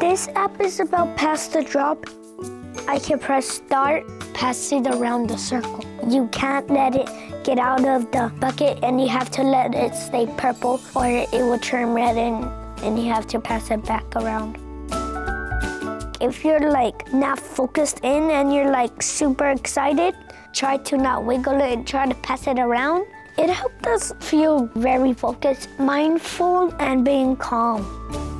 This app is about pass the drop. I can press start, pass it around the circle. You can't let it get out of the bucket and you have to let it stay purple or it will turn red and, and you have to pass it back around. If you're like not focused in and you're like super excited, try to not wiggle it and try to pass it around. It helped us feel very focused, mindful, and being calm.